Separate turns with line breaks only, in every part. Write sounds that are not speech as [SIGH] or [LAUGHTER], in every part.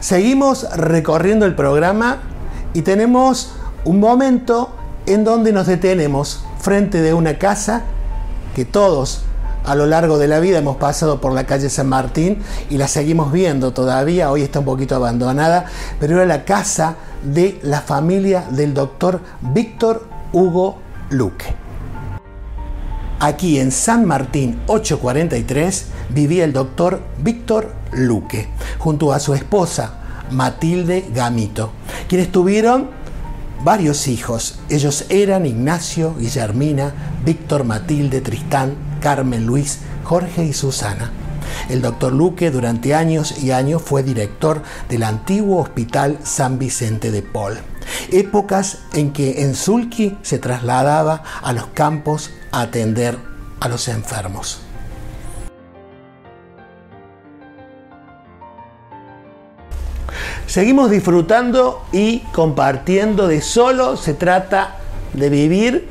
Seguimos recorriendo el programa y tenemos un momento en donde nos detenemos frente de una casa que todos a lo largo de la vida hemos pasado por la calle San Martín y la seguimos viendo todavía, hoy está un poquito abandonada, pero era la casa de la familia del doctor Víctor Hugo Luque. Aquí en San Martín 843 vivía el doctor Víctor Luque, junto a su esposa Matilde Gamito, quienes tuvieron varios hijos. Ellos eran Ignacio, Guillermina, Víctor, Matilde, Tristán, Carmen, Luis, Jorge y Susana. El doctor Luque durante años y años fue director del antiguo Hospital San Vicente de Paul. Épocas en que en Sulki se trasladaba a los campos a atender a los enfermos. Seguimos disfrutando y compartiendo de solo se trata de vivir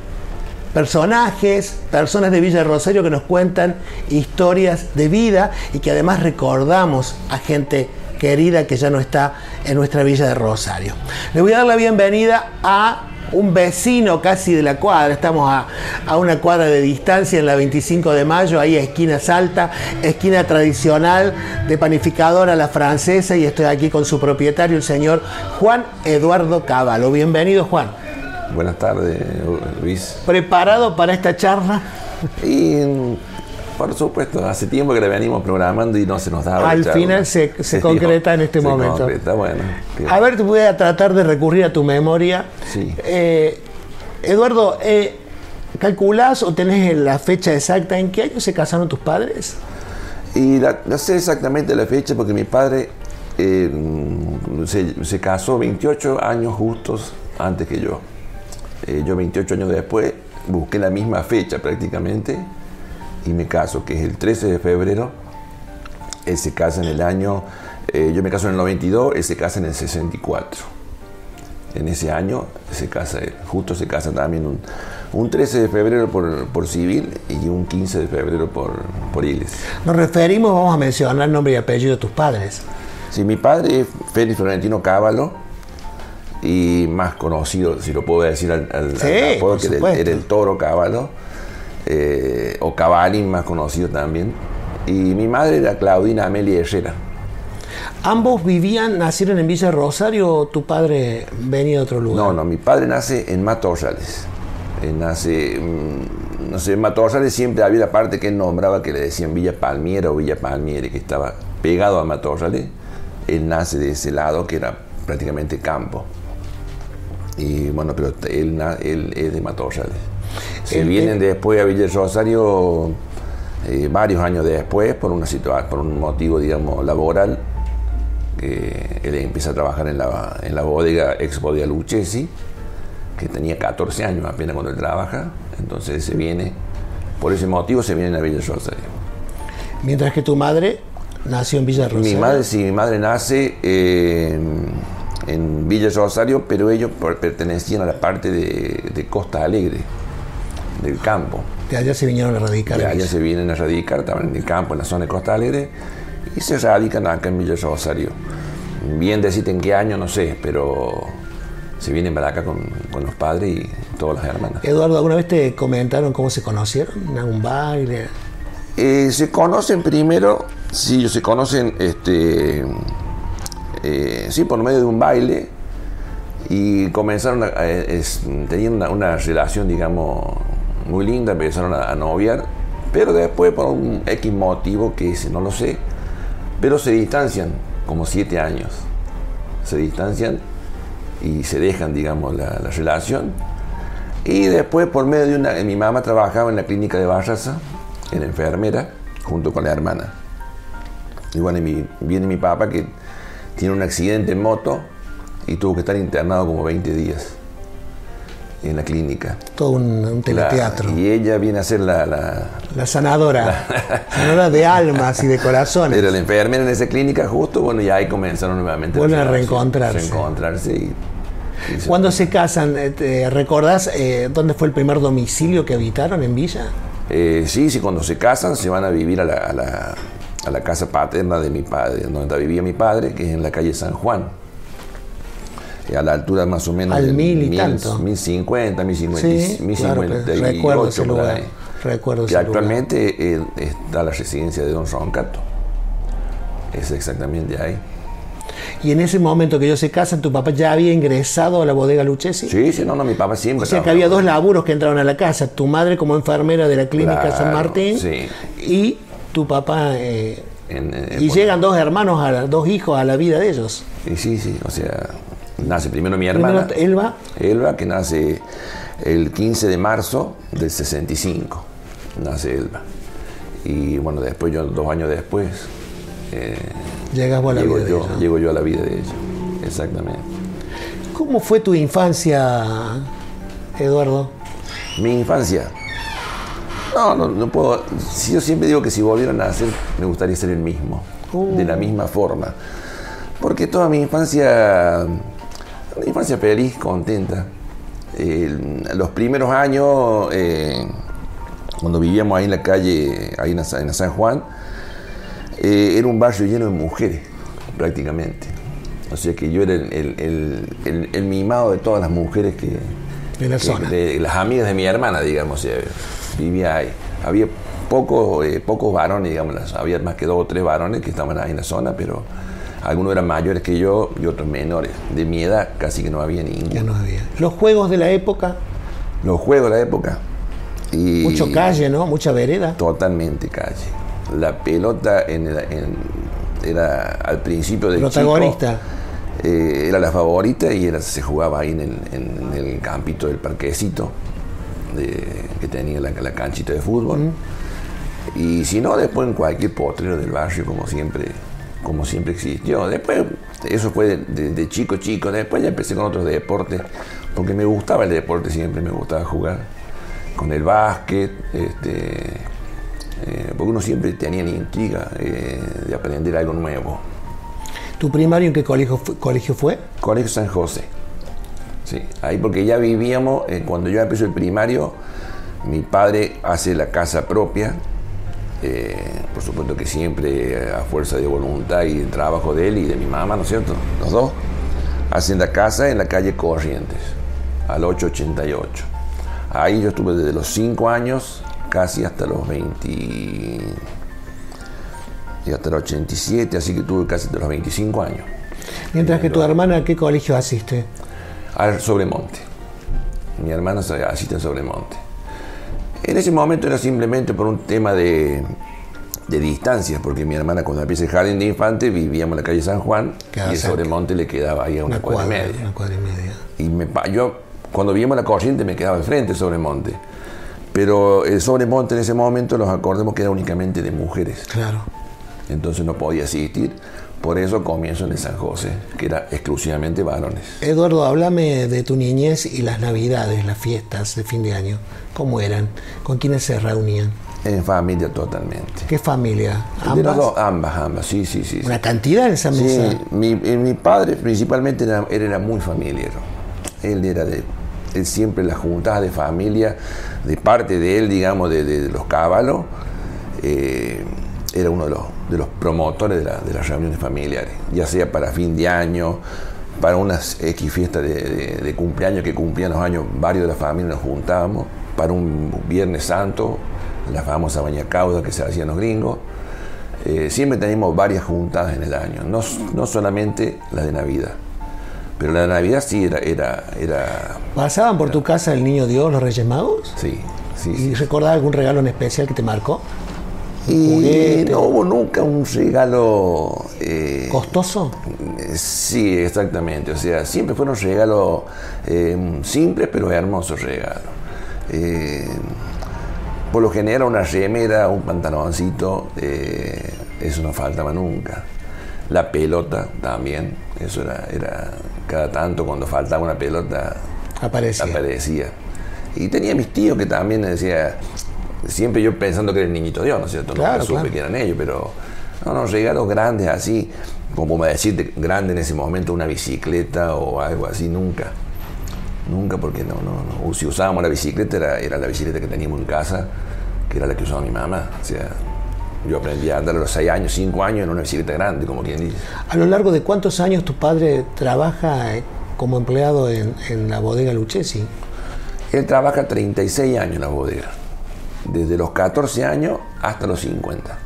personajes, personas de Villa Rosario que nos cuentan historias de vida y que además recordamos a gente querida que ya no está en nuestra Villa de Rosario. Le voy a dar la bienvenida a un vecino casi de la cuadra, estamos a, una cuadra de distancia en la 25 de mayo, ahí esquina Salta, esquina tradicional de panificadora La Francesa y estoy aquí con su propietario, el señor Juan Eduardo Cavallo. Bienvenido Juan.
Buenas tardes, Luis.
¿Preparado para esta charla?
Y por supuesto, hace tiempo que le venimos programando y no se nos daba.
Al final se, concreta en este momento. Concreta, bueno. A ver, te voy a tratar de recurrir a tu memoria. Sí. Eh, Eduardo, eh, ¿calculás o tenés la fecha exacta en qué año se casaron tus padres?
Y no sé exactamente la fecha porque mi padre eh, se, se, casó 28 años justos antes que yo. Eh, yo 28 años después busqué la misma fecha prácticamente y me caso, que es el 13 de febrero. Él se casa en el año, eh, yo me caso en el 92, él se casa en el 64. En ese año se casa él. Justo se casa también un, un 13 de febrero por, por, civil y un 15 de febrero por, por
Nos referimos, vamos a mencionar nombre y apellido de tus padres.
Sí, mi padre es Félix Florentino Cábalo y más conocido, si lo puedo decir, al, al,
sí, apodo
que era el Toro Cábalo eh, o Cavalli, más conocido también. Y mi madre era Claudina Amelia Herrera.
¿Ambos vivían, nacieron en Villa Rosario o tu padre venía de otro lugar?
No, no, mi padre nace en Matorrales. Él nace, mm, no sé, en Matorrales siempre había la parte que él nombraba que le decían Villa Palmiera o Villa Palmiere, que estaba pegado a Matorrales. Él nace de ese lado que era prácticamente campo. Y bueno, pero él, él es de Matorrales. Se vienen después a Villa Rosario eh, varios años después por una situación, por un motivo, digamos, laboral, que él empieza a trabajar en la, en la bodega Expo de Lucchesi, que tenía 14 años apenas cuando él trabaja, entonces se viene, por ese motivo se viene a Villa Rosario.
Mientras que tu madre nació en Villa Rosario.
Mi madre, sí, mi madre nace en Villa Rosario, pero ellos pertenecían a la parte de Costa Alegre del campo.
De allá se vinieron a radicar.
De allá se vienen a radicar, estaban en el campo, en la zona de Costa Alegre, y se radican acá en Villa Rosario. Bien decirte en qué año, no sé, pero se vienen para acá con, los padres y todas las hermanas.
Eduardo, ¿alguna vez te comentaron cómo se conocieron? ¿En algún baile?
Eh, se conocen primero, sí, se conocen, este, eh, sí, por medio de un baile y comenzaron, a, eh, teniendo una, relación, digamos, muy linda, empezaron a, noviar, pero después por un X motivo que no lo sé, pero se distancian como siete años, se distancian y se dejan, digamos, la, relación. Y después por medio de una, mi mamá trabajaba en la clínica de Barraza, en enfermera, junto con la hermana. Y bueno, viene mi papá que tiene un accidente en moto y tuvo que estar internado como 20 días en la clínica.
Todo un, teleteatro.
y ella viene a ser la...
La, sanadora. [LAUGHS] sanadora de almas y de corazones.
Era la enfermera en esa clínica justo, bueno, y ahí comenzaron nuevamente.
Vuelven a reencontrarse.
Reencontrarse y...
Cuando se casan, eh, ¿recordás eh, dónde fue el primer domicilio que habitaron en Villa?
Eh, sí, sí, cuando se casan se van a vivir a la, a la casa paterna de mi padre, donde vivía mi padre, que es en la calle San Juan. A la altura más o menos
Al mil y
mil-
tanto.
1050, 1050,
Sí, claro, pues,
1058
recuerdo ese
por
lugar.
ahí.
Recuerdo
Que
ese lugar.
actualmente eh, está la residencia de Don Roncato. Es exactamente ahí.
Y en ese momento que ellos se casan, tu papá ya había ingresado a la bodega Lucchesi.
Sí, sí, no, no, mi papá siempre.
O sea que había dos laburos que entraron a la casa. Tu madre como enfermera de la clínica San
Claro,
Martín
sí.
y tu papá... eh,
En- en-
y llegan dos hermanos, a la- dos hijos a la vida de ellos.
Sí, sí, sí, o sea, nace primero mi hermana.
Elba,
Elba, que nace el 15 de marzo del 65. Nace Elba. Y bueno, después yo, dos años después, eh,
a la
llego,
vida de
yo,
ellos.
llego yo a la vida de ella. Exactamente.
¿Cómo fue tu infancia, Eduardo?
Mi infancia. No, no, no puedo. si Yo siempre digo que si volviera a nacer, me gustaría ser el mismo. De la misma forma. Porque toda mi infancia. Una infancia feliz, contenta. Los primeros años, eh, cuando vivíamos ahí en la calle, ahí en San Juan, eh, era un barrio lleno de mujeres, prácticamente. O sea que yo era el, el- el- el- el mimado de todas las mujeres que,
De la
que-
zona.
de las amigas de mi hermana, digamos, eh, vivía ahí. Había pocos, pocos varones, digamos, había más que dos o tres varones que estaban ahí en la zona, pero algunos eran mayores que yo y otros menores. De mi edad casi que no había
Ya
ninguno.
no había. Los juegos de la época,
Los juegos de la época. Y
mucho calle, ¿no? Mucha vereda.
Totalmente calle. La pelota en el- en- era al principio del
Protagonista.
era la favorita y era, se jugaba ahí en el, en el campito del parquecito de- que tenía la, la canchita de fútbol. Y si no, después en cualquier potrero del barrio, como siempre, como siempre existió. Después, eso fue de, de- de chico chico. Después ya empecé con otros deportes, porque me gustaba el deporte, siempre me gustaba jugar. Con el básquet, este, eh, porque uno siempre tenía la intriga eh, de aprender algo nuevo.
¿Tu primario en qué colegio, colegio fue?
Colegio San José. Sí, ahí porque ya vivíamos, eh, cuando yo empecé el primario, mi padre hace la casa propia, eh, por supuesto que siempre eh, a fuerza de voluntad y el trabajo de él y de mi mamá, ¿no es cierto? Los dos hacen la casa en la calle Corrientes, al 888. Ahí yo estuve desde los 5 años casi hasta los 20 y hasta los 87, así que tuve casi hasta los 25 años.
Mientras que tu hermana, ¿a qué colegio asiste?
al Sobremonte. Mi hermana asiste al Sobremonte. En ese momento era simplemente por un tema de, de distancias, porque mi hermana cuando empieza el jardín de infante vivíamos en la calle San Juan
Quedaba
y el. Sobremonte le quedaba ahí a una,
Una
cuadra y media.
una cuadra y media.
Y me, yo, cuando vivíamos en la corriente, me quedaba al frente del Sobremonte. Pero el Sobremonte en ese momento, los acordemos que era únicamente de mujeres.
Claro.
Entonces no podía asistir. Por eso comienzo en el San José, que era exclusivamente varones.
Eduardo, háblame de tu niñez y las navidades, las fiestas de fin de año. ¿Cómo eran? ¿Con quiénes se reunían?
En familia totalmente.
¿Qué familia? ¿Ambas?
dos, ambas, ambas, sí, sí, sí. sí.
¿Una cantidad en esa mesa?
Sí, mi, eh, mi padre principalmente era, él era muy familiero. Él era de, él siempre las juntadas de familia, de parte de él, digamos, de, de- de los cábalos, eh, era uno de los, de los promotores de, la- de las reuniones familiares, ya sea para fin de año, para unas X fiestas de, de- de cumpleaños que cumplían los años, varios de la familia nos juntábamos, para un Viernes Santo, la famosa bañacauda que se hacían los gringos. Eh, siempre teníamos varias juntadas en el año, no, no solamente la de Navidad. Pero la de Navidad sí era, era, era
¿Pasaban por tu casa el niño Dios, los Reyes Magos?
sí, sí,
¿Y
sí.
recordás algún regalo en especial que te marcó?
Y
juguete.
no hubo nunca un regalo... eh,
¿Costoso?
Sí, exactamente. O sea, siempre fueron regalos eh, simples pero hermosos regalos. Eh, por lo general una remera, un pantaloncito, eh, eso no faltaba nunca. La pelota también, eso era, era cada tanto cuando faltaba una pelota
Aparecía.
aparecía. Y tenía mis tíos que también decía, siempre yo pensando que era el niñito Dios, ¿no es cierto?
Claro,
Nunca supe
claro.
que eran ellos, pero no, no, regalos grandes así, como me decirte, grande en ese momento, una bicicleta o algo así, nunca. Nunca, porque no, no, no. Si usábamos la bicicleta, era, era la bicicleta que teníamos en casa, que era la que usaba mi mamá. O sea, Yo aprendí a andar a los 6 años, 5 años en una bicicleta grande, como quien dice.
¿A lo largo de cuántos años tu padre trabaja eh, como empleado en, en la bodega Lucchesi?
Él trabaja 36 años en la bodega, desde los 14 años hasta los 50.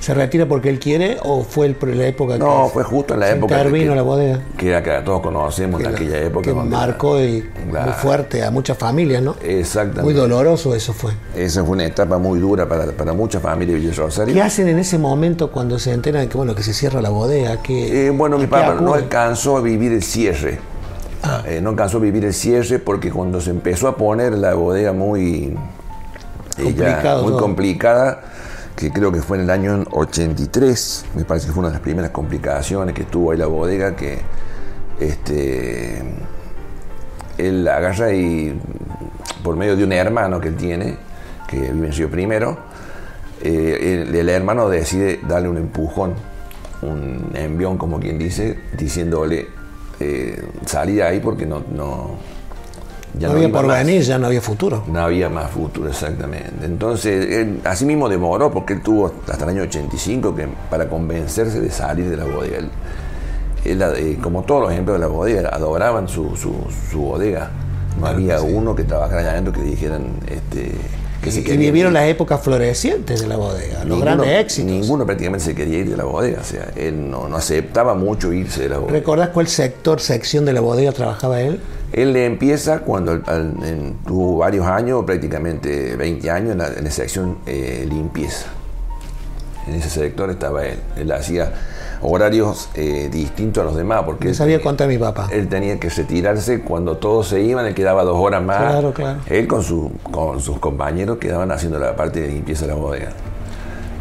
¿Se retira porque él quiere o fue el, la época
No,
que
fue justo en la época que,
la bodega?
que era que todos conocemos en aquella época.
que marcó y muy fuerte a muchas familias, ¿no?
Exactamente.
Muy doloroso eso fue.
Esa fue una etapa muy dura para, para muchas familias de Villa Rosario.
¿Qué hacen en ese momento cuando se enteran que bueno que se cierra la bodega? ¿Qué,
Eh, bueno, mi papá no alcanzó a vivir el cierre. Eh, no alcanzó a vivir el cierre porque cuando se empezó a poner la bodega muy,
Complicado
muy complicada, que creo que fue en el año 83, me parece que fue una de las primeras complicaciones que tuvo ahí la bodega, que este, él agarra y por medio de un hermano que él tiene, que vive en Río Primero, eh, el, el hermano decide darle un empujón, un envión, como quien dice, diciéndole eh, salir de ahí porque no, no, ya
no había porvenir, ya no había futuro.
No había más futuro, exactamente. Entonces, él así mismo demoró, porque él tuvo hasta el año 85 que, para convencerse de salir de la bodega. Él, él, eh, como todos los ejemplos de la bodega, adoraban su, su, su bodega. No había uno que trabajara allá adentro que dijeran este, que se
Y, vivieron
ir.
las épocas florecientes de la bodega, los grandes éxitos.
Ninguno prácticamente se quería ir de la bodega. O sea, él no, no aceptaba mucho irse de la bodega.
¿Recordás cuál sector, sección de la bodega trabajaba él?
Él le empieza cuando al- al- en- tuvo varios años, prácticamente 20 años, en la, en la sección eh, limpieza. En ese sector estaba él. Él hacía horarios eh, distintos a los demás, porque él
sabía contar mi papá.
él tenía que retirarse cuando todos se iban, él quedaba dos horas más.
Claro, claro.
Él con, su- con sus compañeros quedaban haciendo la parte de limpieza de la bodega.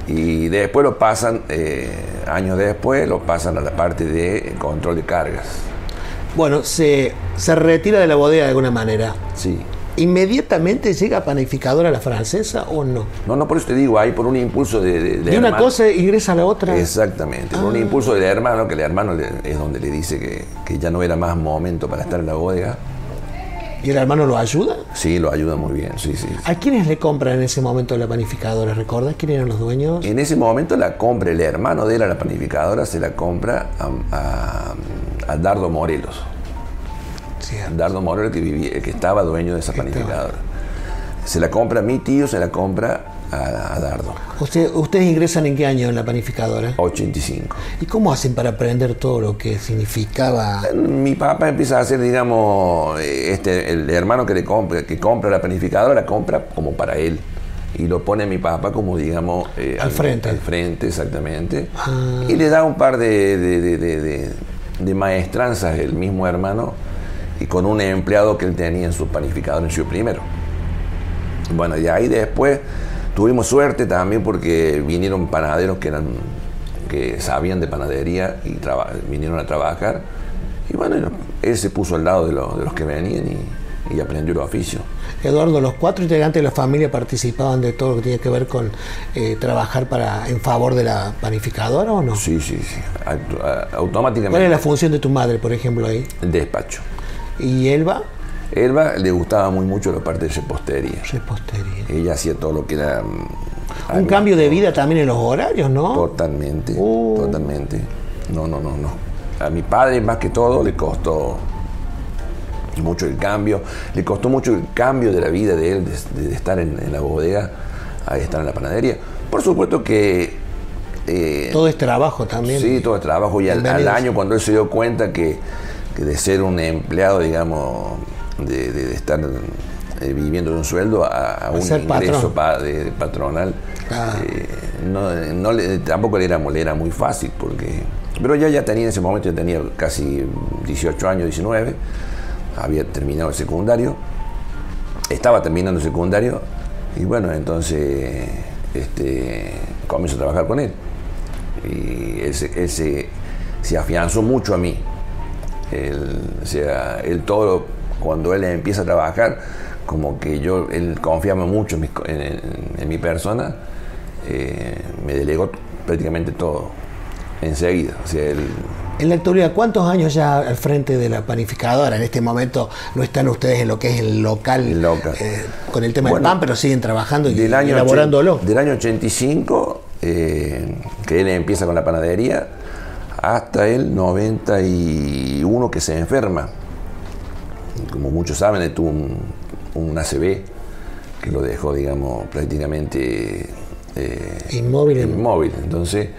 Y después lo pasan, eh, años después, lo pasan a la parte de control de cargas.
Bueno, se, se retira de la bodega de alguna manera.
Sí.
¿Inmediatamente llega panificadora la francesa o no?
No, no, por eso te digo, ahí por un impulso de... De,
De una
hermano.
cosa ingresa a la otra.
Exactamente, por un
Ah.
impulso del hermano, que el hermano le- es donde le dice que, que ya no era más momento para estar en la bodega.
¿Y el hermano lo ayuda?
Sí, lo ayuda muy bien, sí, sí.
¿A quiénes le compran en ese momento la panificadora? ¿Recordás quiénes eran los dueños?
En ese momento la compra, el hermano de él a la panificadora se la compra a, a- a Dardo Morelos. Dardo Morelos que, vivía, que estaba dueño de esa panificadora. Se la compra mi tío, se la compra a, a Dardo.
Usted- ¿Ustedes ingresan en qué año en la panificadora?
85.
¿Y cómo hacen para aprender todo lo que significaba?
Mi papá empieza a hacer, digamos, eh, este, el hermano que le compra, que compra la panificadora, compra como para él. Y lo pone mi papá como, digamos, eh,
Al frente.
Al frente, exactamente.
Ah.
Y le da un par de, de- de- de- maestranzas el mismo hermano y con un empleado que él tenía en su panificadora en Río Primero. Bueno, y ahí después tuvimos suerte también porque vinieron panaderos que eran que sabían de panadería y vinieron a trabajar. Y bueno, él se puso al lado de, lo- de los que venían y, y aprendió el oficio.
Eduardo, los cuatro integrantes de la familia participaban de todo lo que tiene que ver con eh, trabajar para en favor de la panificadora o no?
Sí, sí, sí. Actu- a-
¿Cuál
automáticamente.
es la función de tu madre, por ejemplo, ahí?
El despacho.
¿Y Elba?
Elba le gustaba muy mucho la parte de repostería.
Repostería.
Ella hacía todo lo que era.
Un cambio de vida también en los horarios, ¿no?
Totalmente,
Uh.
totalmente. No, no, no, no. A mi padre más que todo le costó mucho el cambio, le costó mucho el cambio de la vida de él, de, de estar en, en la bodega a estar en la panadería. Por supuesto que... eh,
Todo es trabajo también.
Sí, todo el trabajo. Y al, año, cuando él se dio cuenta que, que de ser un empleado, digamos, de, de- de estar eh, viviendo de un sueldo a, a un ingreso
patrón.
pa- de, patronal,
Ah.
eh, no, no le- tampoco le era, le era muy fácil. porque Pero ya, ya tenía en ese momento, ya tenía casi 18 años, 19, había terminado el secundario, estaba terminando el secundario, y bueno, entonces este, comienzo a trabajar con él y él se, él se- se afianzó mucho a mí. Él, o sea, él todo, cuando él empieza a trabajar, como que yo, él confiaba mucho en, mi persona, eh, me delegó prácticamente todo, enseguida. O sea, él,
En la actualidad, ¿cuántos años ya al frente de la panificadora? En este momento no están ustedes en lo que es el local, eh, con el tema
Bueno,
del pan, pero siguen trabajando y
del año,
elaborándolo.
del año 85 eh, que él empieza con la panadería, hasta el 91 que se enferma. Como muchos saben, él tuvo un, un ACV que lo dejó, digamos, prácticamente
eh, inmóvil.
inmóvil. Entonces,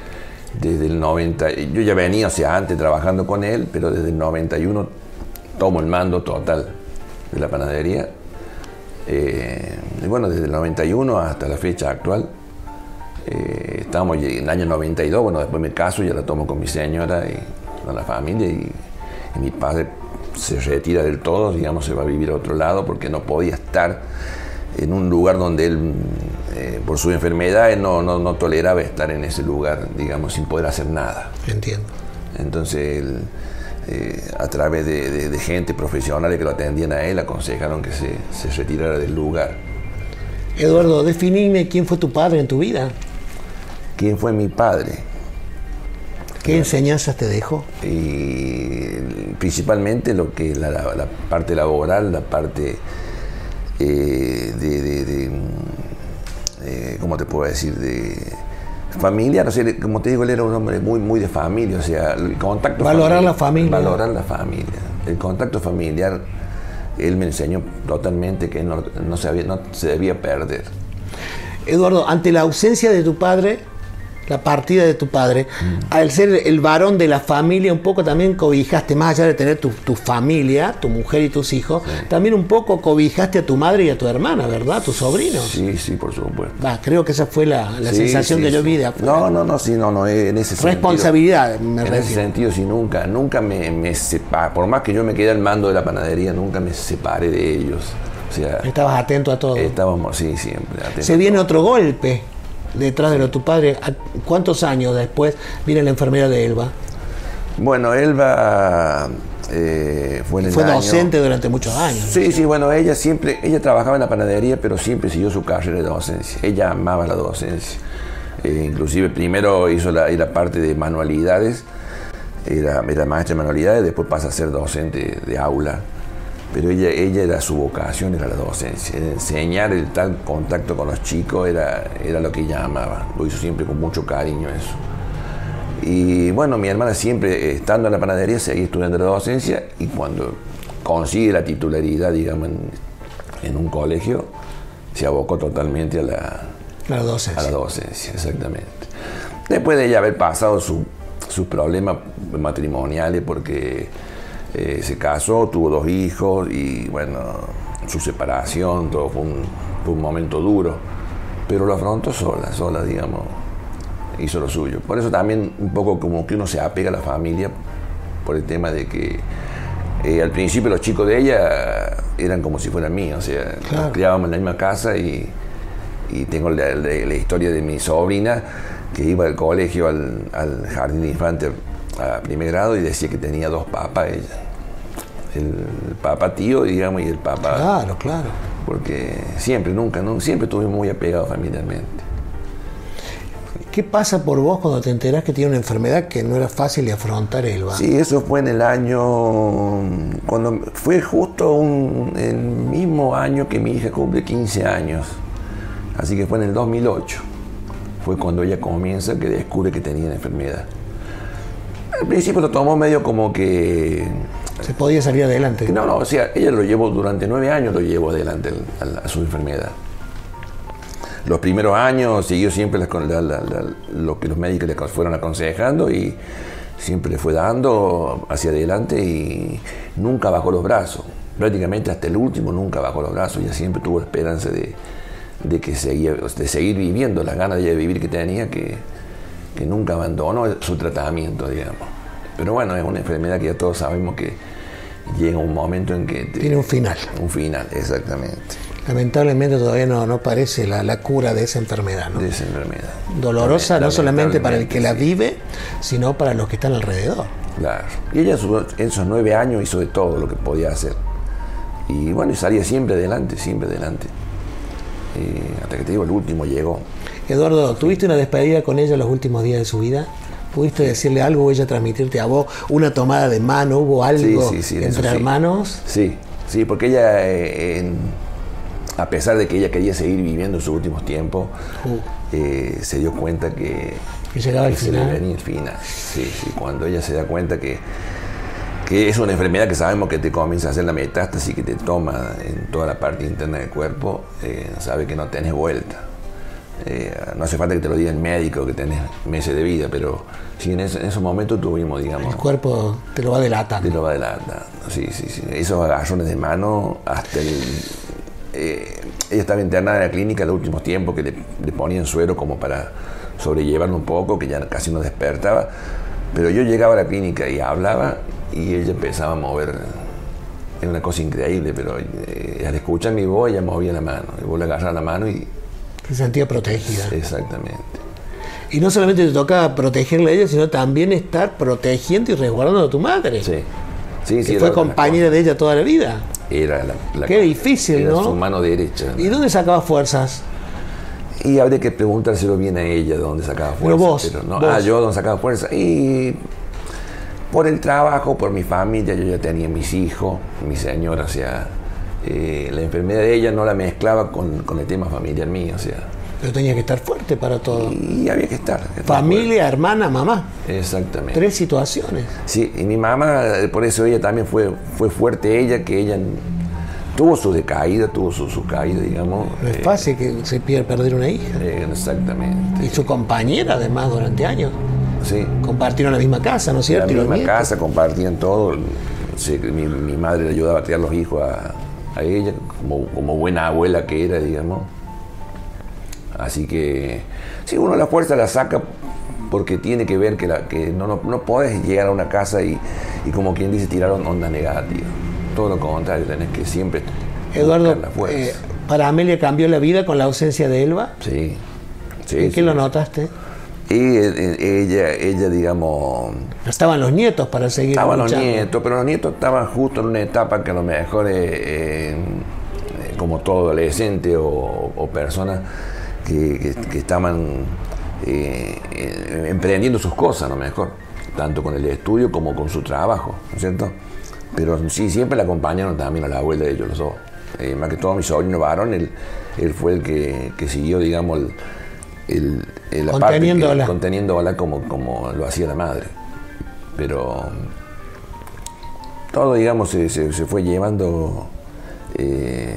desde el 90, yo ya venía, o sea, antes trabajando con él, pero desde el 91 tomo el mando total de la panadería. Eh, y bueno, desde el 91 hasta la fecha actual, eh, estamos en el año 92, bueno, después me caso, ya la tomo con mi señora y con la familia y, mi padre se retira del todo, digamos, se va a vivir a otro lado porque no podía estar en un lugar donde él, eh, por su enfermedad, no, no, toleraba estar en ese lugar, digamos, sin poder hacer nada.
Entiendo.
Entonces, eh, a través de, gente profesional que lo atendían a él, aconsejaron que se, se retirara del lugar.
Eduardo, definime quién fue tu padre en tu vida
quién fue mi padre.
¿Qué enseñanzas te dejó?
Y principalmente lo que la, la, parte laboral, la parte eh, de, eh, ¿cómo te puedo decir? De familia, no sé, como te digo, él era un hombre muy, muy de familia, o sea, el contacto
Valorar la familia.
Valorar la familia. El contacto familiar, él me enseñó totalmente que no, no, se, había, no se debía perder.
Eduardo, ante la ausencia de tu padre, la partida de tu padre, al ser el varón de la familia, un poco también cobijaste, más allá de tener tu, familia, tu mujer y tus hijos, también un poco cobijaste a tu madre y a tu hermana, ¿verdad? Tus sobrinos.
Sí, sí, por supuesto.
creo que esa fue la, sensación que yo vi de
afuera. No, no, no, sí, no, no, en ese
sentido. Responsabilidad,
me En ese sentido, sí, nunca, nunca me, me por más que yo me quedé al mando de la panadería, nunca me separé de ellos. O sea,
Estabas atento a todo.
Estábamos, sí, siempre.
Se viene otro golpe detrás de lo de tu padre. ¿Cuántos años después viene la enfermedad de Elba?
Bueno, Elba eh, fue
Fue docente durante muchos años.
Sí, sí, bueno, ella siempre, ella trabajaba en la panadería, pero siempre siguió su carrera de docencia. Ella amaba la docencia. Eh, inclusive primero hizo la, la, parte de manualidades, era, era maestra de manualidades, después pasa a ser docente de aula pero ella, ella era su vocación, era la docencia, enseñar el tal contacto con los chicos era, era lo que ella amaba, lo hizo siempre con mucho cariño eso. Y bueno, mi hermana siempre, estando en la panadería, seguía estudiando la docencia y cuando consigue la titularidad, digamos, en, un colegio, se abocó totalmente a la,
la docencia.
A la docencia, exactamente. Después de ella haber pasado sus problemas matrimoniales, porque eh, se casó, tuvo dos hijos y bueno, su separación, todo fue un, momento duro, pero lo afrontó sola, sola, digamos, hizo lo suyo. Por eso también un poco como que uno se apega a la familia por el tema de que eh, al principio los chicos de ella eran como si fueran míos, o sea, criábamos en la misma casa y, tengo la, historia de mi sobrina que iba al colegio, al, al jardín de infantes a primer grado y decía que tenía dos papas ella. El papá tío, digamos, y el papá.
Claro, claro.
Porque siempre, nunca, ¿no? siempre estuvimos muy apegados familiarmente.
¿Qué pasa por vos cuando te enterás que tiene una enfermedad que no era fácil de afrontar Elba?
Sí, eso fue en el año, cuando fue justo un, el mismo año que mi hija cumple 15 años, así que fue en el 2008, fue cuando ella comienza que descubre que tenía la enfermedad. Al principio lo tomó medio como que...
Se podía salir adelante.
No, no, o sea, ella lo llevó durante nueve años, lo llevó adelante a, su enfermedad. Los primeros años siguió siempre lo que los médicos le fueron aconsejando y siempre le fue dando hacia adelante y nunca bajó los brazos. Prácticamente hasta el último nunca bajó los brazos. Ella siempre tuvo la esperanza de, de que seguía, de seguir viviendo, las ganas de vivir que tenía, que, que nunca abandonó su tratamiento, digamos. Pero bueno, es una enfermedad que ya todos sabemos que llega un momento en que...
Tiene un final.
Un final, exactamente.
Lamentablemente todavía no, no parece la, la, cura de esa enfermedad. ¿no?
De esa enfermedad.
Dolorosa no solamente para el que la vive, sino para los que están alrededor.
Claro. Y ella en esos nueve años hizo de todo lo que podía hacer. Y bueno, salía siempre adelante, siempre adelante. Y hasta que te digo, el último llegó.
Eduardo, ¿tuviste una despedida con ella los últimos días de su vida? ¿Pudiste decirle algo o ella transmitirte a vos una tomada de mano? ¿Hubo algo entre hermanos?
Sí, sí, porque ella, eh, a pesar de que ella quería seguir viviendo sus últimos tiempos, uh. eh, se dio cuenta que,
que llegaba el
se le
final.
venía el final. Sí, sí, cuando ella se da cuenta que, que es una enfermedad que sabemos que te comienza a hacer la metástasis, que te toma en toda la parte interna del cuerpo, eh, sabe que no tenés vuelta. Eh, no hace falta que te lo diga el médico, que tenés meses de vida, pero sí, en, ese- en esos momentos tuvimos, digamos,
El cuerpo te lo va delatando.
de lo va adelantando. Sí, sí, sí. Esos agarrones de mano hasta el. eh, ella estaba internada en la clínica en los últimos tiempos que le, le ponían suero como para sobrellevarlo un poco, que ya casi no despertaba. Pero yo llegaba a la clínica y hablaba y ella empezaba a mover. Era una cosa increíble, pero eh, al escuchar mi voz ella movía la mano. Y vos le agarrás la mano y.
Se sentía protegida.
Exactamente.
Y no solamente te tocaba protegerle a ella, sino también estar protegiendo y resguardando a tu madre.
Sí. Sí, sí.
que fue compañera de ella toda la vida.
Era la, la-
Qué difícil,
era
¿no?
su mano derecha.
¿Y dónde sacaba fuerzas?
Y habría que preguntárselo bien a ella de dónde sacaba fuerza.
Pero vos,
no,
vos.
Ah, yo de dónde sacaba fuerza. Y por el trabajo, por mi familia, yo ya tenía mis hijos, mi señora, o sea, eh, la enfermedad de ella no la mezclaba con, con el tema familiar mío, o sea,
Pero tenía que estar fuerte para todo.
y había que estar.
Familia, hermana, mamá.
Exactamente.
Tres situaciones.
Sí, y mi mamá, eh, por eso ella también fue, fue fuerte ella, que ella tuvo su decaída, tuvo su, su caída, digamos.
No es
eh,
fácil que se pierda perder una hija.
eh, exactamente.
Y su compañera, además, durante años.
Sí.
Compartieron la misma casa, ¿no es
la
cierto? Los
misma casa, compartían todo. Sí, mi, mi madre le ayudaba a criar los hijos a, a ella, como, como buena abuela que era, digamos. Así que, sí, uno la fuerza la saca porque tiene que ver que, la, que no, no, no podés llegar a una casa y, y como quien dice, tirar onda negativa. Todo lo contrario, tenés que siempre
Eduardo,
la fuerza.
eh, para Amelia cambió la vida con la ausencia de Elba.
sí, sí.
¿En qué
sí.
lo notaste?
Y eh, ella, ella, digamos,
estaban los nietos para seguir
Estaban los nietos, pero los nietos estaban justo en una etapa que a lo mejor, eh, eh, eh, como todo adolescente o, o persona que, que- que estaban eh, eh, emprendiendo sus cosas, a lo mejor, tanto con el estudio como con su trabajo, ¿no es cierto? Pero sí, siempre la acompañaron también a la abuela de ellos los dos. Eh, más que todo mi sobrino varón, él, él fue el que, que siguió, digamos, el, el- el- la parte que-
Conteniéndola.
conteniéndola como, como lo hacía la madre. Pero todo, digamos, se, se- se fue llevando eh,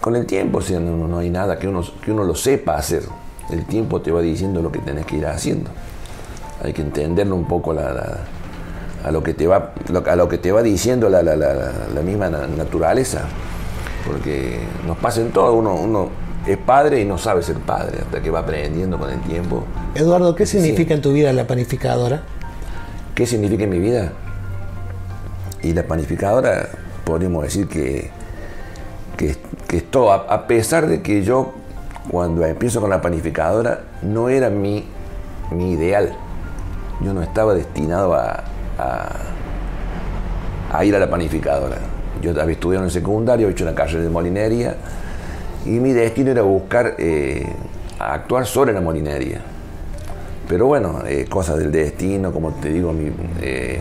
con el tiempo. O sea, no, no hay nada que uno, que uno lo sepa hacer. El tiempo te va diciendo lo que tenés que ir haciendo. Hay que entenderlo un poco la- la- a lo que te va, a lo que te va diciendo la, la- la- la- la misma na- naturaleza. Porque nos pasa en todo. Uno, uno es padre y no sabe ser padre hasta que va aprendiendo con el tiempo.
Eduardo, ¿qué
Sí.
significa en tu vida la panificadora?
¿Qué significa en mi vida? Y la panificadora, podríamos decir que, que, que es todo, a, a pesar de que yo cuando empiezo con la panificadora no era mi, mi ideal. Yo no estaba destinado a, a, a ir a la panificadora. Yo había estudiado en el secundario, he hecho una carrera de molinería y mi destino era buscar eh, actuar solo en la molinería. Pero bueno, eh, cosas del destino, como te digo, eh,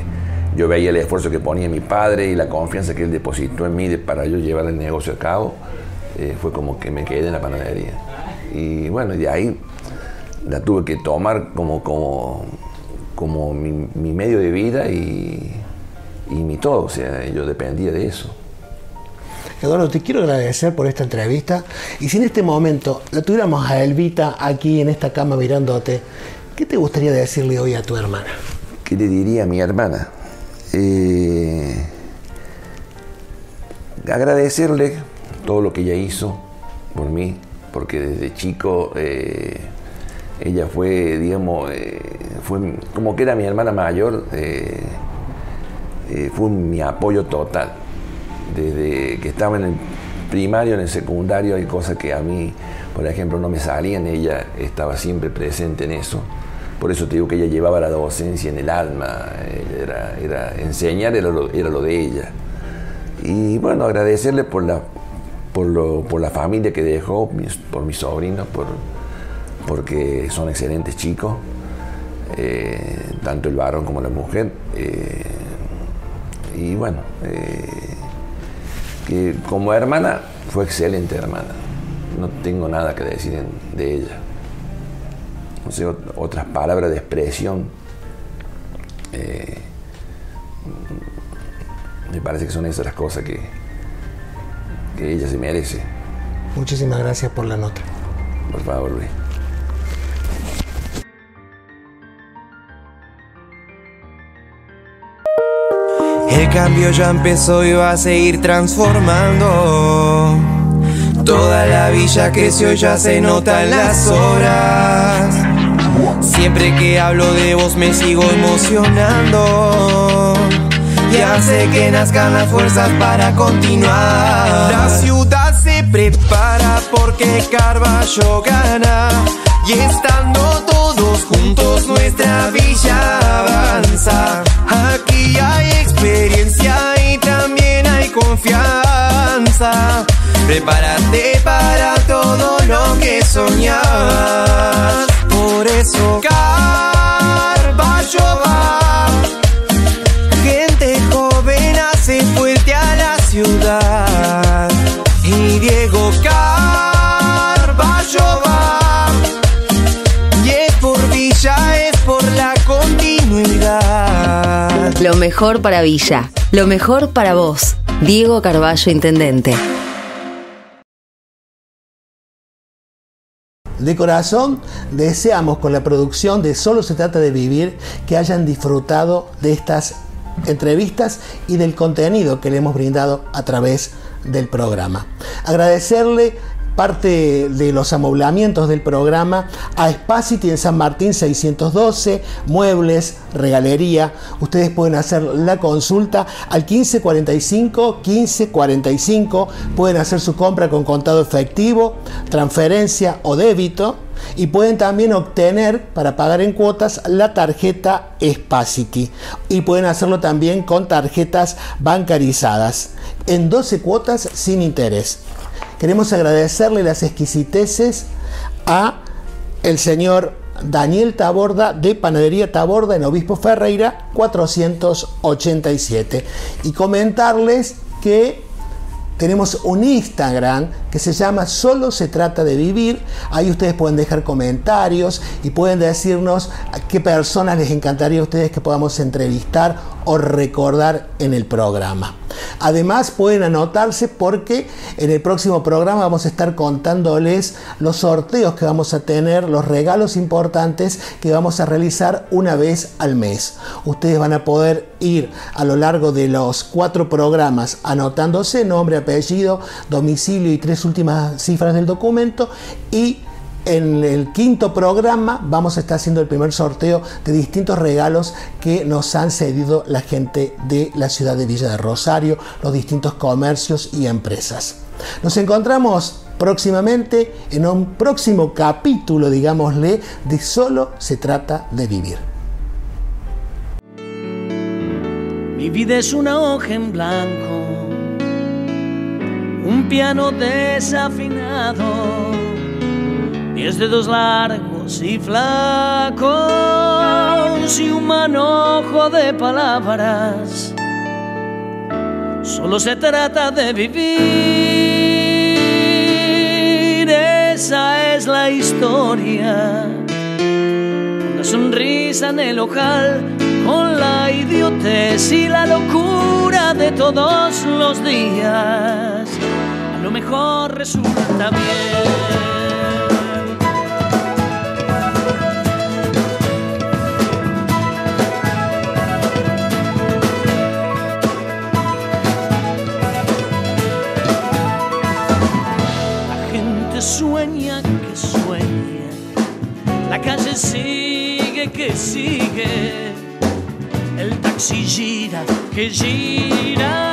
yo veía el esfuerzo que ponía mi padre y la confianza que él depositó en mí para yo llevar el negocio a cabo, eh, fue como que me quedé en la panadería. Y bueno, de ahí la tuve que tomar como, como, como mi, mi medio de vida y, y mi todo, o sea, yo dependía de eso.
Eduardo, te quiero agradecer por esta entrevista. Y si en este momento la tuviéramos a Elvita aquí en esta cama mirándote, ¿qué te gustaría decirle hoy a tu hermana?
¿Qué le diría a mi hermana? Eh, agradecerle todo lo que ella hizo por mí, porque desde chico eh, ella fue, digamos, eh, fue como que era mi hermana mayor, fue mi apoyo total. Desde que estaba en el primario, en el secundario, hay cosas que a mí, por ejemplo, no me salían, ella estaba siempre presente en eso. Por eso te digo que ella llevaba la docencia en el alma, ella era, era- enseñar era lo, de ella. Y bueno, agradecerle por la, por lo- por la familia que dejó, por mis sobrinos, por, porque son excelentes chicos, eh, tanto el varón como la mujer. eh, y bueno, eh, que como hermana fue excelente hermana. No tengo nada que decir en- de ella. no sé, otras palabras de expresión. Eh, me parece que son esas las cosas que, que ella se merece.
Muchísimas gracias por la nota.
Por favor, Luis.
El cambio ya empezó y va a seguir transformando. Toda la villa creció, ya se nota en las horas. Siempre que hablo de vos me sigo emocionando. Y hace que nazcan las fuerzas para continuar. La ciudad se prepara porque Carballo gana. Y estando todos juntos nuestra villa avanza. Hay experiencia y también hay confianza. Prepárate para todo lo que soñas. Por eso Carballo va. Gente joven hace fuerte a la ciudad. Y
Lo mejor para Villa, lo mejor para vos. Diego Carballo, Intendente.
De corazón, deseamos con la producción de Solo se trata de vivir que hayan disfrutado de estas entrevistas y del contenido que le hemos brindado a través del programa. Agradecerle parte de los amoblamientos del programa a Spacity en San Martín 612, muebles, regalería. Ustedes pueden hacer la consulta al 1545 1545. Pueden hacer su compra con contado efectivo, transferencia o débito. Y pueden también obtener para pagar en cuotas la tarjeta Spacity. Y pueden hacerlo también con tarjetas bancarizadas en 12 cuotas sin interés. Queremos agradecerle las exquisiteces a el señor Daniel Taborda de Panadería Taborda en Obispo Ferreira 487 y comentarles que tenemos un Instagram que se llama Solo se trata de vivir. Ahí ustedes pueden dejar comentarios y pueden decirnos qué personas les encantaría a ustedes que podamos entrevistar o recordar en el programa. Además pueden anotarse porque en el próximo programa vamos a estar contándoles los sorteos que vamos a tener, los regalos importantes que vamos a realizar una vez al mes. Ustedes van a poder ir a lo largo de los cuatro programas anotándose nombre, apellido, domicilio y tres últimas cifras del documento y en el quinto programa vamos a estar haciendo el primer sorteo de distintos regalos que nos han cedido la gente de la ciudad de Villa de Rosario, los distintos comercios y empresas. Nos encontramos próximamente en un próximo capítulo, digámosle, de Solo se trata de vivir.
Mi vida es una hoja en blanco, un piano desafinado, diez dedos largos y flacos y un manojo de palabras. Solo se trata de vivir, esa es la historia. Una sonrisa en el ojal con la idiotez y la locura de todos los días. Lo mejor resulta bien. La gente sueña que sueña, la calle sigue que sigue, el taxi gira que gira.